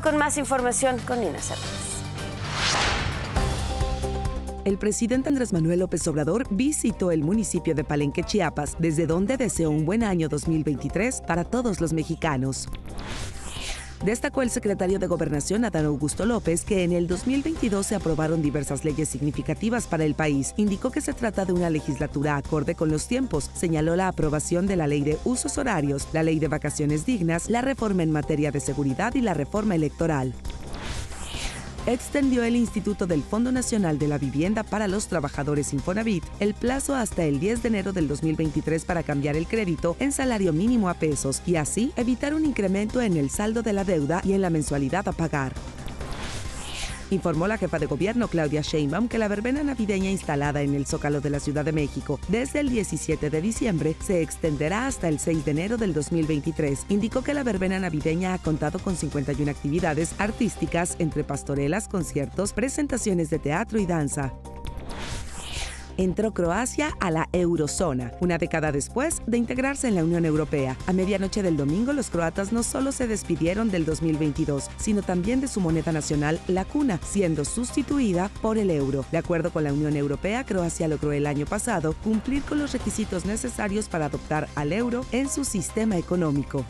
Con más información con Nina Cervantes. El presidente Andrés Manuel López Obrador visitó el municipio de Palenque, Chiapas, desde donde deseó un buen año 2023 para todos los mexicanos. Destacó el secretario de Gobernación, Adán Augusto López, que en el 2022 se aprobaron diversas leyes significativas para el país. Indicó que se trata de una legislatura acorde con los tiempos. Señaló la aprobación de la ley de usos horarios, la ley de vacaciones dignas, la reforma en materia de seguridad y la reforma electoral extendió el Instituto del Fondo Nacional de la Vivienda para los Trabajadores Infonavit el plazo hasta el 10 de enero del 2023 para cambiar el crédito en salario mínimo a pesos y así evitar un incremento en el saldo de la deuda y en la mensualidad a pagar. Informó la jefa de gobierno Claudia Sheinbaum que la verbena navideña instalada en el Zócalo de la Ciudad de México desde el 17 de diciembre se extenderá hasta el 6 de enero del 2023. Indicó que la verbena navideña ha contado con 51 actividades artísticas entre pastorelas, conciertos, presentaciones de teatro y danza entró Croacia a la eurozona, una década después de integrarse en la Unión Europea. A medianoche del domingo, los croatas no solo se despidieron del 2022, sino también de su moneda nacional, la cuna, siendo sustituida por el euro. De acuerdo con la Unión Europea, Croacia logró el año pasado cumplir con los requisitos necesarios para adoptar al euro en su sistema económico.